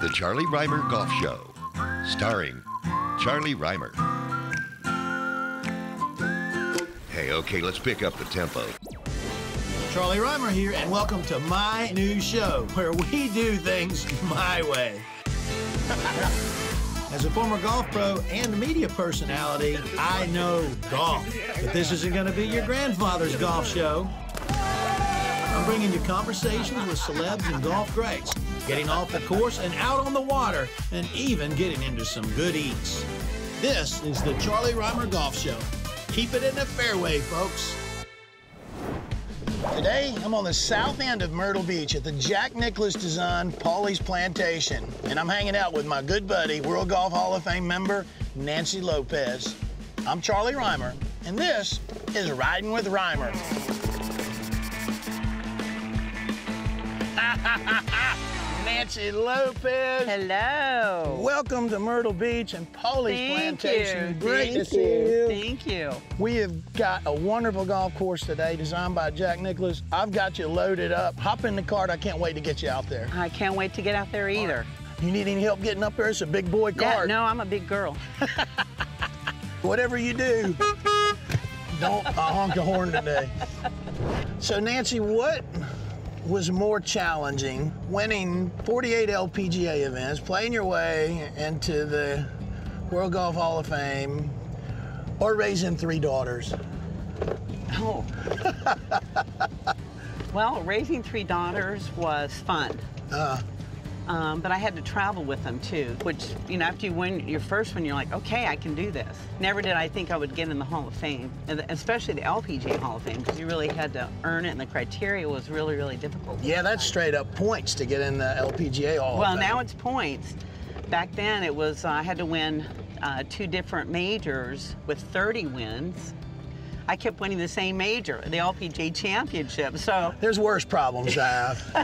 The Charlie Rymer Golf Show, starring Charlie Rymer. Hey, okay, let's pick up the tempo. Charlie Rymer here, and welcome to my new show where we do things my way. As a former golf pro and media personality, I know golf. But this isn't going to be your grandfather's golf show. I'm bringing you conversations with celebs and golf greats, getting off the course and out on the water, and even getting into some good eats. This is the Charlie Rymer Golf Show. Keep it in the fairway, folks. Today, I'm on the south end of Myrtle Beach at the Jack Nicklaus Design Pawleys Plantation, and I'm hanging out with my good buddy, World Golf Hall of Fame member, Nancy Lopez. I'm Charlie Rymer, and this is Riding with Rymer. Nancy Lopez. Hello. Welcome to Myrtle Beach and Pawleys Thank Plantation. you. Great Thank to see you. Thank you. We have got a wonderful golf course today designed by Jack Nicklaus. I've got you loaded up. Hop in the cart. I can't wait to get you out there. I can't wait to get out there either. You need any help getting up there? It's a big boy Yeah, cart. no, I'm a big girl. Whatever you do, don't uh, honk the horn today. So, Nancy, what was more challenging, winning 48 LPGA events, playing your way into the World Golf Hall of Fame, or raising three daughters? Oh. well, raising three daughters was fun. Uh, Um, but I had to travel with them too, which, you know, after you win your first one, you're like, okay, I can do this. Never did I think I would get in the Hall of Fame, especially the LPGA Hall of Fame, because you really had to earn it, and the criteria was really, really difficult. yeah, that's straight up points to get in the LPGA Hall. of Well, now it's points. Back then, it was uh, I had to win uh, two different majors with 30 wins. I kept winning the same major, the LPGA Championship. So There's worse problems I have.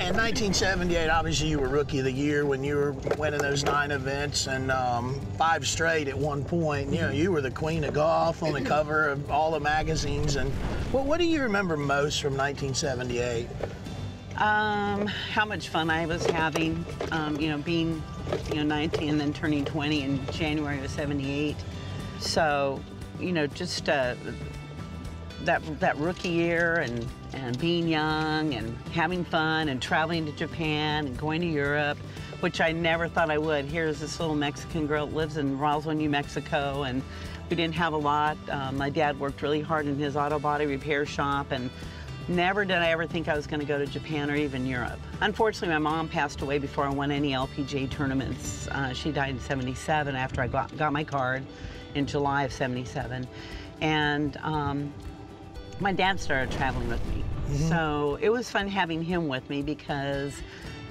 in 1978, obviously, you were Rookie of the Year when you were winning those nine events and um, five straight at one point. You know, you were the queen of golf on the cover of all the magazines. And what, what do you remember most from 1978? um, how much fun I was having, um, you know, being you know 19 and then turning 20 in January of 78. So, you know, just uh, that that rookie year and and being young and having fun and traveling to Japan and going to Europe, which I never thought I would. Here's this little Mexican girl that lives in Roswell, New Mexico, and we didn't have a lot. Um, my dad worked really hard in his auto body repair shop, and never did I ever think I was going to go to Japan or even Europe. Unfortunately, my mom passed away before I won any LPGA tournaments. Uh, she died in 77 after I got, got my card in July of 77. And um, my dad started traveling with me. So it was fun having him with me because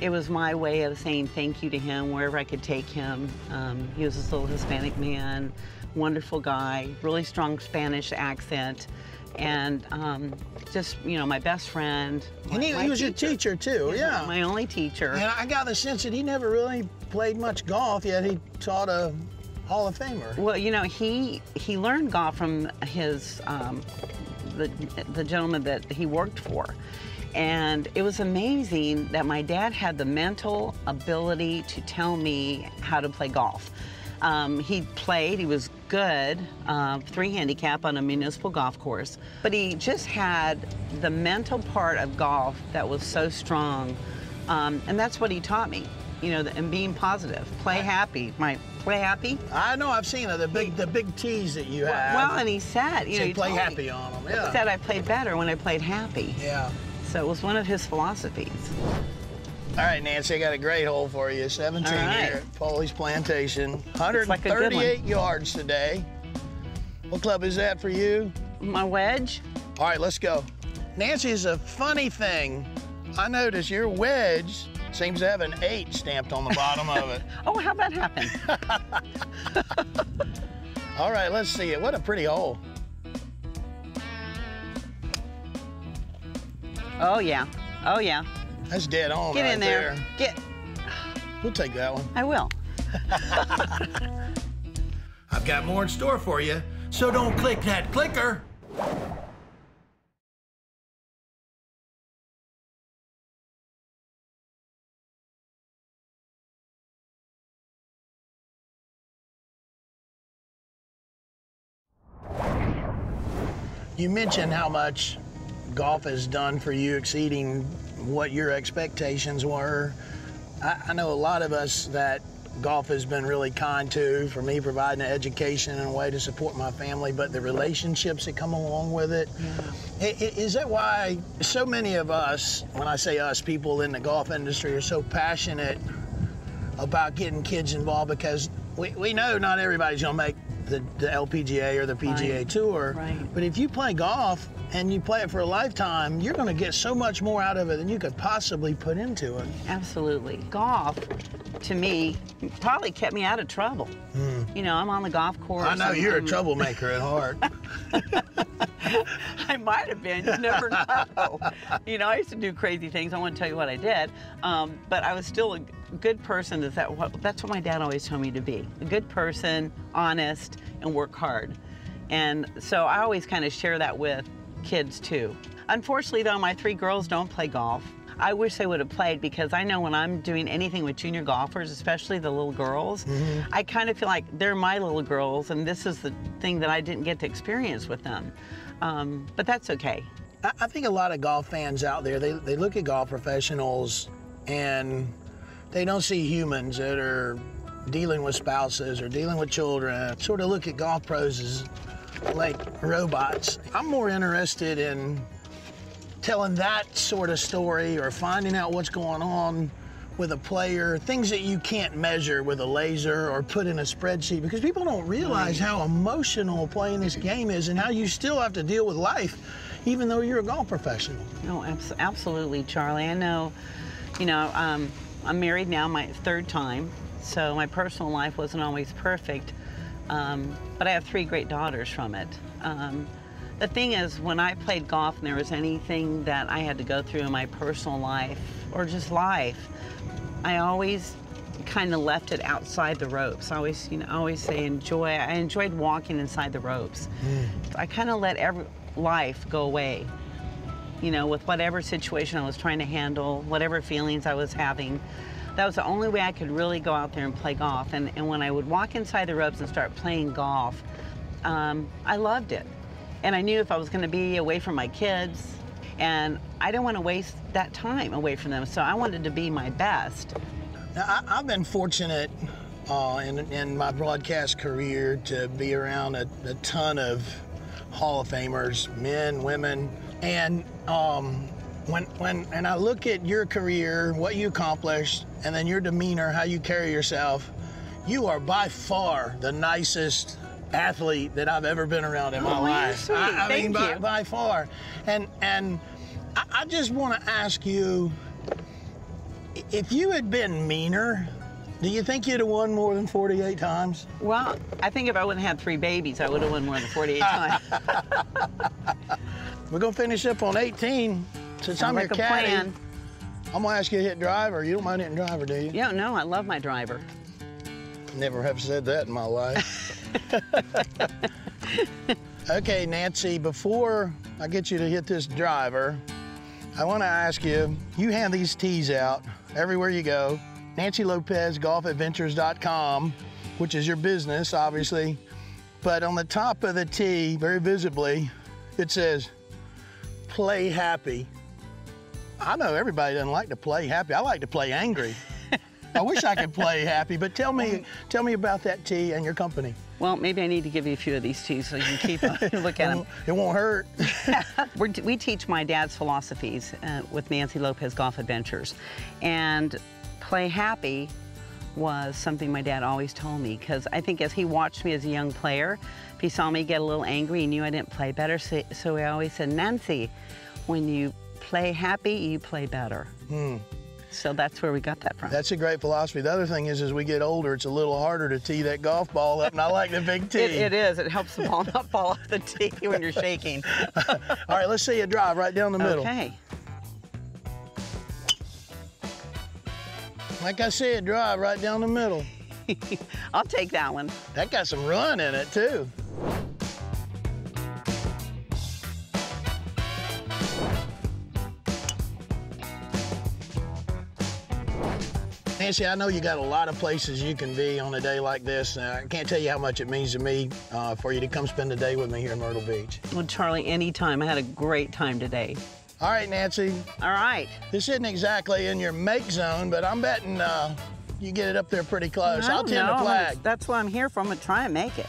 it was my way of saying thank you to him wherever I could take him. Um, he was this little Hispanic man, wonderful guy, really strong Spanish accent, and um, just, you know, my best friend. And he, he was your teacher, too, yeah. My only teacher. And I got the sense that he never really played much golf, yet he taught a Hall of Famer. Well, you know, he he learned golf from his um, the the gentleman that he worked for, and it was amazing that my dad had the mental ability to tell me how to play golf. Um, he played, he was good, uh, three handicap on a municipal golf course, but he just had the mental part of golf that was so strong, um, and that's what he taught me. You know, and being positive, play happy. My play happy. I know, I've seen it, the big, the big tees that you have. Well, and he said, you know, he play told me- happy on them, He yeah. said I played better when I played happy. Yeah. So it was one of his philosophies. All right, Nancy, I got a great hole for you. 17 All right. here at Pawleys Plantation. like 138 yards today. What club is that for you? My wedge, All right, let's go. Nancy, it's a funny thing. I notice your wedge seems to have an eight stamped on the bottom of it. oh, how'd that happen? All right, let's see it. What a pretty hole. oh, yeah. Oh, yeah. That's dead on Get right in there. Get. We'll take that one. I will. I've got more in store for you, so don't click that clicker. You mentioned how much golf has done for you, exceeding what your expectations were. I, I know a lot of us that golf has been really kind to, for me providing an education and a way to support my family, but the relationships that come along with it. I- Is that why so many of us, when I say us, people in the golf industry are so passionate about getting kids involved because we, we know not everybody's gonna make the, the LPGA or the PGA Right. Tour. Right. But if you play golf and you play it for a lifetime, you're gonna get so much more out of it than you could possibly put into it. Absolutely. Golf, to me, probably kept me out of trouble. You know, I'm on the golf course. I know and you're a I'm- troublemaker at heart. I might have been. You never know. you know, I used to do crazy things. I won't tell you what I did, um, but I was still a good person. Is that what? That's what my dad always told me to be: a good person, honest, and work hard. And so I always kind of share that with kids too. Unfortunately, though, my three girls don't play golf. I wish they would have played because I know when I'm doing anything with junior golfers, especially the little girls, I kind of feel like they're my little girls, and this is the thing that I didn't get to experience with them. Um, but that's okay. I, I think a lot of golf fans out there, they, they look at golf professionals and they don't see humans that are dealing with spouses or dealing with children. Sort of look at golf pros as like robots. I'm more interested in telling that sort of story or finding out what's going on with a player, things that you can't measure with a laser or put in a spreadsheet because people don't realize how emotional playing this game is and how you still have to deal with life even though you're a golf professional. No, abs- absolutely, Charlie. I know, you know, um, I'm married now, my third time, so my personal life wasn't always perfect, um, but I have three great daughters from it. Um, the thing is, when I played golf and there was anything that I had to go through in my personal life or just life, I always kind of left it outside the ropes. I always, you know, I always say enjoy. I enjoyed walking inside the ropes. I kind of let every life go away you know, with whatever situation I was trying to handle, whatever feelings I was having. That was the only way I could really go out there and play golf. And, and when I would walk inside the ropes and start playing golf, um, I loved it. And I knew if I was going to be away from my kids, and I didn't want to waste that time away from them. So I wanted to be my best. Now, I, I've been fortunate uh, in, in my broadcast career to be around a, a ton of Hall of Famers, men, women, and um, when when and I look at your career, what you accomplished, and then your demeanor, how you carry yourself, you are by far the nicest athlete that I've ever been around in my Oh, you're life. I, I mean, by, by far, and and I, I just want to ask you if you had been meaner, do you think you'd have won more than 48 times? Well, I think if I wouldn't have had three babies, I would have won more than 48 times. We're gonna finish up on 18. Since I'm Sounds your a caddy, plan. I'm gonna ask you to hit driver. You don't mind hitting driver, do you? Yeah, no, I love my driver. Never have said that in my life. okay, Nancy, before I get you to hit this driver, I want to ask you, you hand these tees out everywhere you go. Nancy Lopez, golfadventures.com, which is your business, obviously. But on the top of the tee, very visibly, it says, play happy. I know everybody doesn't like to play happy. I like to play angry. I wish I could play happy, but tell me, tell me about that tea and your company. Well, maybe I need to give you a few of these teas so you can keep a look at them. It won't hurt. We're, we teach my dad's philosophies uh, with Nancy Lopez Golf Adventures. And play happy was something my dad always told me because I think as he watched me as a young player, if he saw me get a little angry, he knew I didn't play better. So, so he always said, Nancy, when you play happy, you play better. Hmm. So that's where we got that from. That's a great philosophy. The other thing is, as we get older, it's a little harder to tee that golf ball up, and I like the big tee. It, it is. It helps the ball not fall off the tee when you're shaking. All right, let's see you drive right down the middle. Okay. Like I said, drive right down the middle. I'll take that one. That got some run in it too. Nancy, I know you got a lot of places you can be on a day like this. Uh, I can't tell you how much it means to me uh, for you to come spend the day with me here in Myrtle Beach. Well, Charlie, anytime. I had a great time today. All right, Nancy. All right. This isn't exactly in your make zone, but I'm betting uh, you get it up there pretty close. I'll tend the flag. That's what I'm here for. I'm going to try and make it.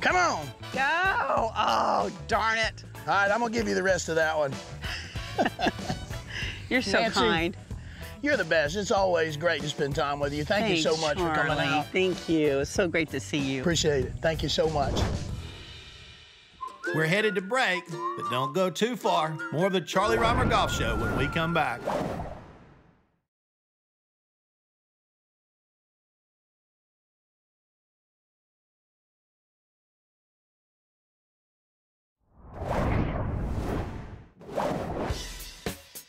Come on. Go! Oh, darn it. All right, I'm going to give you the rest of that one. You're so Nancy, kind. You're the best. It's always great to spend time with you. Thank Thanks, you so much for coming Charlie. out. Thank you. It's so great to see you. Appreciate it. Thank you so much. We're headed to break, but don't go too far. More of the Charlie Rymer Golf Show when we come back.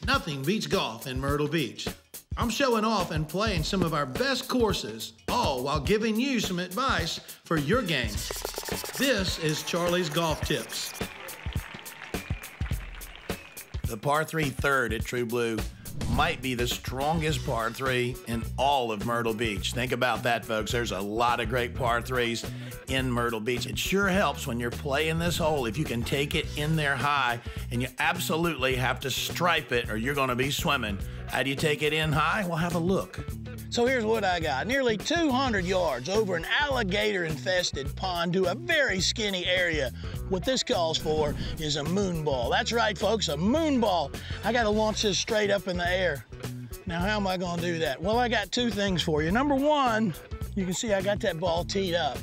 Nothing beats golf in Myrtle Beach. I'm showing off and playing some of our best courses, all while giving you some advice for your game. This is Charlie's Golf Tips. The par 3 third at True Blue might be the strongest par 3 in all of Myrtle Beach. Think about that, folks. There's a lot of great par 3s in Myrtle Beach. It sure helps when you're playing this hole if you can take it in there high, and you absolutely have to stripe it or you're going to be swimming. How do you take it in high? Well, have a look. So here's what I got. Nearly 200 yards over an alligator-infested pond to a very skinny area. What this calls for is a moon ball. That's right, folks, a moon ball. I gotta launch this straight up in the air. Now, how am I gonna do that? Well, I got two things for you. Number one, you can see I got that ball teed up.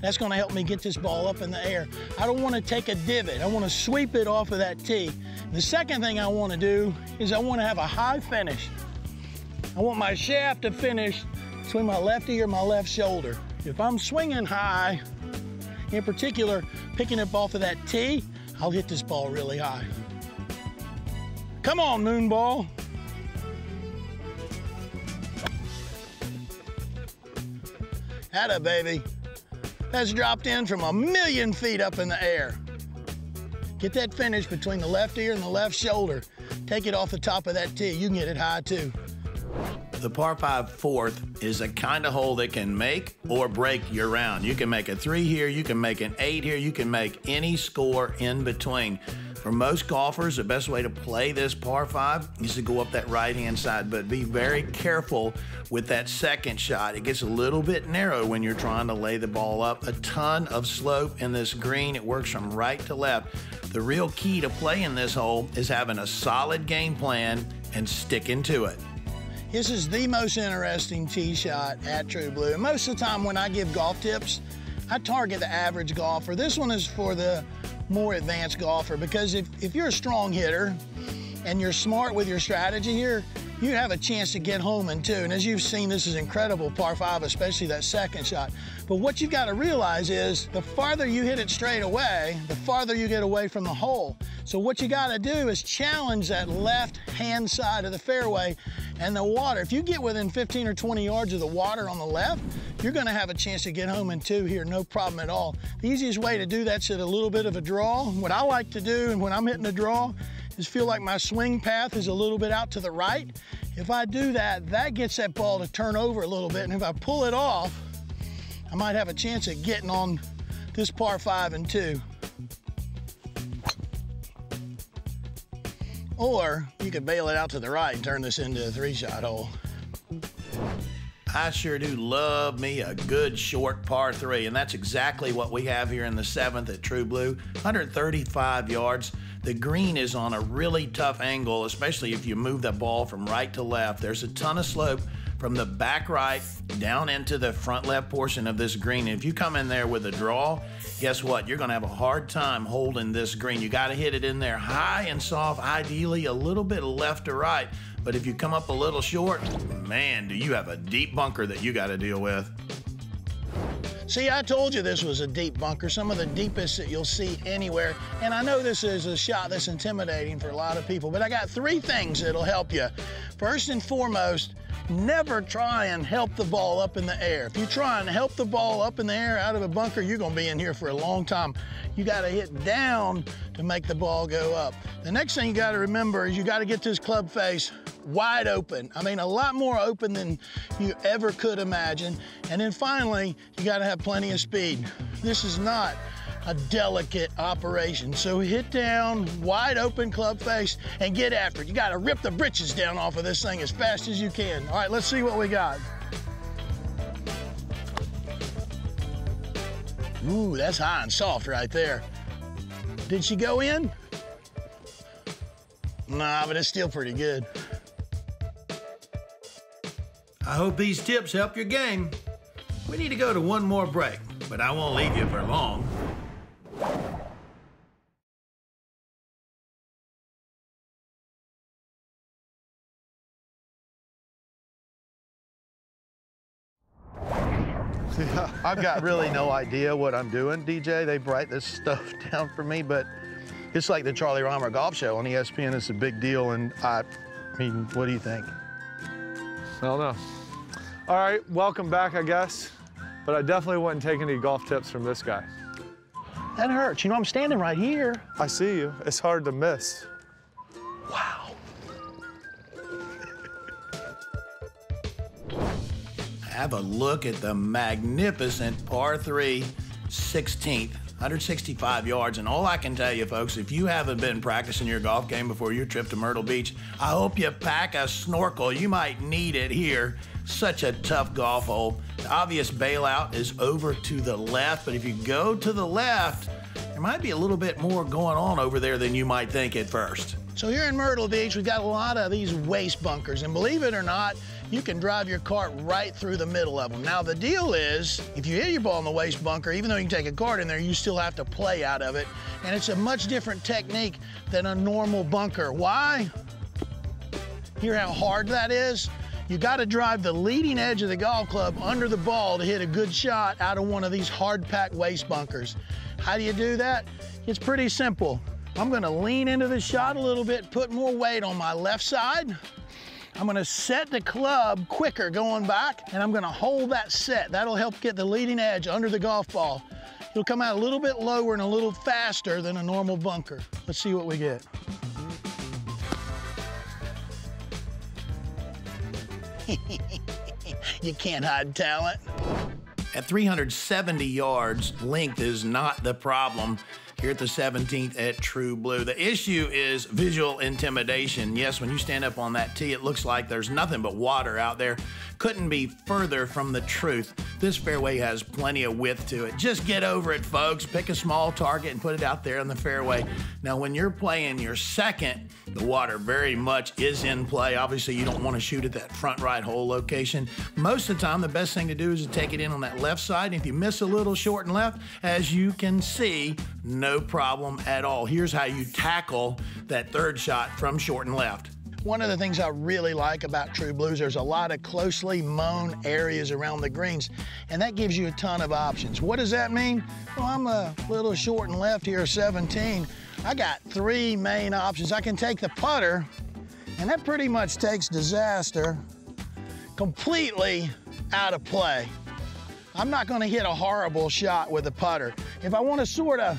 That's gonna help me get this ball up in the air. I don't wanna take a divot. I wanna sweep it off of that tee. The second thing I wanna do is I wanna have a high finish. I want my shaft to finish between my left ear and my left shoulder. If I'm swinging high, in particular, picking up off of that tee, I'll hit this ball really high. Come on, moon ball. Atta baby. That's dropped in from a million feet up in the air. Get that finish between the left ear and the left shoulder. Take it off the top of that tee. You can get it high too. The par 5 fourth is a kind of hole that can make or break your round. You can make a three here, you can make an eight here, you can make any score in between. For most golfers, the best way to play this par 5 is to go up that right hand side, but be very careful with that second shot. It gets a little bit narrow when you're trying to lay the ball up. A ton of slope in this green, it works from right to left. The real key to playing this hole is having a solid game plan and sticking to it. This is the most interesting tee shot at True Blue. And most of the time when I give golf tips, I target the average golfer. This one is for the more advanced golfer because if, if you're a strong hitter and you're smart with your strategy here, you have a chance to get home in two. And as you've seen, this is incredible par five, especially that second shot. But what you've got to realize is the farther you hit it straight away, the farther you get away from the hole. So what you got to do is challenge that left hand side of the fairway and the water. If you get within 15 or 20 yards of the water on the left, you're to have a chance to get home in two here, no problem at all. The easiest way to do that's at a little bit of a draw. What I like to do, and when I'm hitting a draw, is feel like my swing path is a little bit out to the right. If I do that, that gets that ball to turn over a little bit, and if I pull it off, I might have a chance of getting on this par five and two. Or you could bail it out to the right and turn this into a three-shot hole. I sure do love me a good short par three, and that's exactly what we have here in the seventh at True Blue. 135 yards. The green is on a really tough angle, especially if you move the ball from right to left. There's a ton of slope from the back right down into the front left portion of this green. If you come in there with a draw, guess what? You're going to have a hard time holding this green. You got to hit it in there high and soft, ideally a little bit left to right. But if you come up a little short, man, do you have a deep bunker that you got to deal with. See, I told you this was a deep bunker, some of the deepest that you'll see anywhere. And I know this is a shot that's intimidating for a lot of people, but I got three things that'll help you. First and foremost, never try and help the ball up in the air. If you try and help the ball up in the air out of a bunker, you're gonna be in here for a long time. You gotta hit down to make the ball go up. The next thing you gotta remember is you gotta get this club face wide open. I mean, a lot more open than you ever could imagine. And then finally, you gotta have plenty of speed. This is not a delicate operation. So hit down, wide open club face, and get after it. You gotta rip the britches down off of this thing as fast as you can. All right, let's see what we got. Ooh, that's high and soft right there. Did she go in? Nah, but it's still pretty good. I hope these tips help your game. We need to go to one more break, but I won't leave you for long. I've got really no idea what I'm doing, DJ. They write this stuff down for me, but it's like the Charlie Rymer Golf Show on ESPN. It's a big deal, and I mean, what do you think? I don't know. All right, welcome back, I guess. But I definitely wouldn't take any golf tips from this guy. That hurts. You know, I'm standing right here. I see you. It's hard to miss. Wow. Have a look at the magnificent par 3 16th, 165 yards. And all I can tell you, folks, if you haven't been practicing your golf game before your trip to Myrtle Beach, I hope you pack a snorkel. You might need it here. Such a tough golf hole. The obvious bailout is over to the left, but if you go to the left, there might be a little bit more going on over there than you might think at first. So here in Myrtle Beach, we've got a lot of these waste bunkers, and believe it or not, you can drive your cart right through the middle of them. Now the deal is, if you hit your ball in the waste bunker, even though you can take a cart in there, you still have to play out of it, and it's a much different technique than a normal bunker. Why? Hear how hard that is? You got to drive the leading edge of the golf club under the ball to hit a good shot out of one of these hard-packed waste bunkers. How do you do that? It's pretty simple. I'm gonna lean into the shot a little bit, put more weight on my left side. I'm gonna set the club quicker going back, and I'm gonna hold that set. That'll help get the leading edge under the golf ball. It'll come out a little bit lower and a little faster than a normal bunker. Let's see what we get. you can't hide talent. At 370 yards, length is not the problem here at the 17th at True Blue. The issue is visual intimidation. Yes, when you stand up on that tee, it looks like there's nothing but water out there. Couldn't be further from the truth. This fairway has plenty of width to it. Just get over it, folks. Pick a small target and put it out there on the fairway. Now, when you're playing your second, the water very much is in play. Obviously, you don't want to shoot at that front right hole location. Most of the time, the best thing to do is to take it in on that left side. And if you miss a little short and left, as you can see, no problem at all. Here's how you tackle that third shot from short and left. One of the things I really like about True Blues, there's a lot of closely mown areas around the greens, and that gives you a ton of options. What does that mean? Well, I'm a little short and left here, 17. I got three main options. I can take the putter, and that pretty much takes disaster completely out of play. I'm not gonna hit a horrible shot with a putter. If I wanna sort of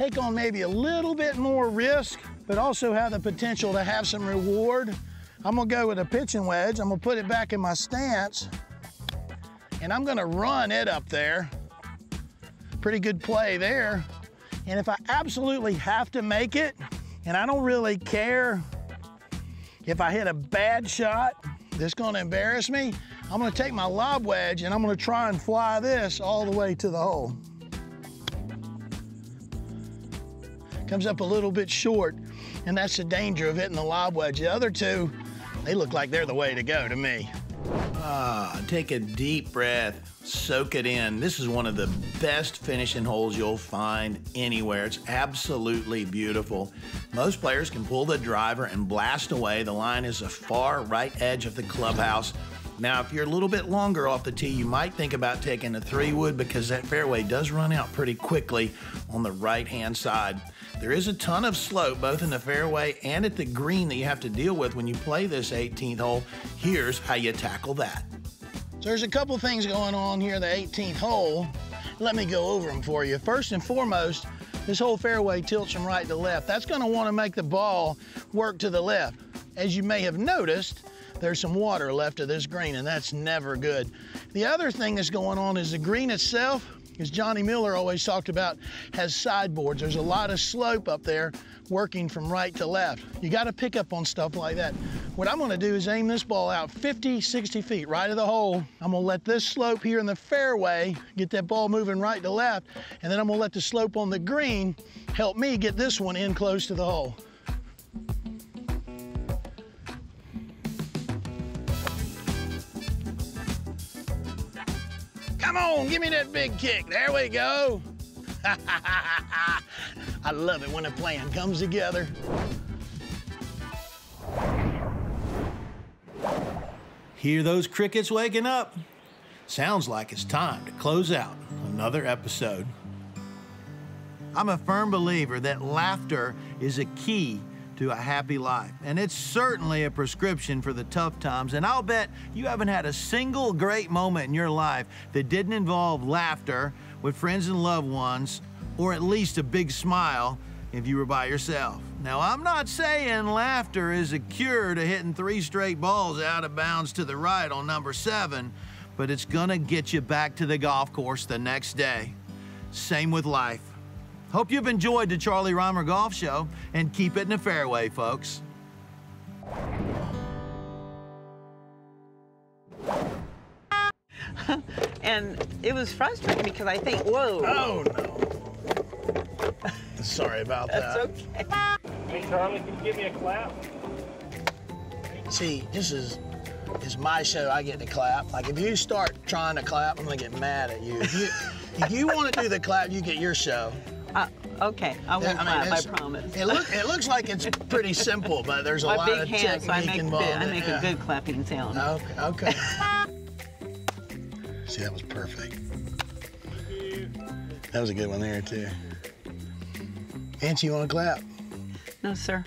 take on maybe a little bit more risk, but also have the potential to have some reward. I'm gonna go with a pitching wedge. I'm gonna put it back in my stance, and I'm gonna run it up there. Pretty good play there. And if I absolutely have to make it, and I don't really care if I hit a bad shot that's gonna embarrass me, I'm gonna take my lob wedge and I'm gonna try and fly this all the way to the hole. Comes up a little bit short, and that's the danger of hitting the lob wedge. The other two, they look like they're the way to go to me. Ah, take a deep breath, soak it in. This is one of the best finishing holes you'll find anywhere. It's absolutely beautiful. Most players can pull the driver and blast away. The line is the far right edge of the clubhouse. Now, if you're a little bit longer off the tee, you might think about taking a three wood because that fairway does run out pretty quickly on the right hand side. There is a ton of slope both in the fairway and at the green that you have to deal with when you play this 18th hole. Here's how you tackle that. So there's a couple things going on here, the 18th hole. Let me go over them for you. First and foremost, this whole fairway tilts from right to left. That's gonna wanna make the ball work to the left. As you may have noticed, there's some water left of this green, and that's never good. The other thing that's going on is the green itself as Johnny Miller always talked about, has sideboards. There's a lot of slope up there working from right to left. You got to pick up on stuff like that. What I'm to do is aim this ball out 50, 60 feet right of the hole. I'm to let this slope here in the fairway get that ball moving right to left, and then I'm to let the slope on the green help me get this one in close to the hole. Come on, give me that big kick. There we go. I love it when a plan comes together. Hear those crickets waking up? Sounds like it's time to close out another episode. I'm a firm believer that laughter is a key to a happy life. And it's certainly a prescription for the tough times. And I'll bet you haven't had a single great moment in your life that didn't involve laughter with friends and loved ones, or at least a big smile if you were by yourself. Now, I'm not saying laughter is a cure to hitting three straight balls out of bounds to the right on number seven, but it's gonna get you back to the golf course the next day. Same with life. Hope you've enjoyed the Charlie Rymer Golf Show and keep it in the fairway, folks. and it was frustrating because I think, whoa. Oh, no. Sorry about that. That's that. okay. Hey, Charlie, can you give me a clap? See, this is is my show. I get to clap. Like if you start trying to clap, I'm gonna get mad at you. If you, if you want to do the clap, you get your show. Uh, okay, I won't Yeah, I mean, clap, I promise. It look it looks like it's pretty simple, but there's a My lot big of hands, so I make, involved. good, I make yeah. a good clapping sound. Okay. Okay. See, that was perfect. That was a good one there too. Auntie, you want to clap? No, sir.